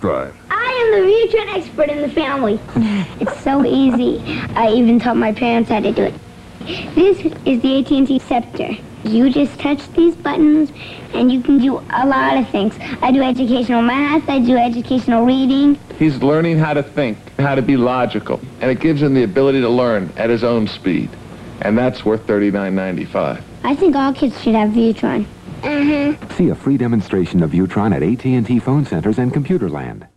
drive. I am the Viewtron expert in the family. It's so easy. I even taught my parents how to do it. This is the AT&T Sceptre. You just touch these buttons, and you can do a lot of things. I do educational math. I do educational reading. He's learning how to think, how to be logical, and it gives him the ability to learn at his own speed. And that's worth $39.95. I think all kids should have Viewtron. See a free demonstration of Viewtron at AT&T phone centers and Computerland.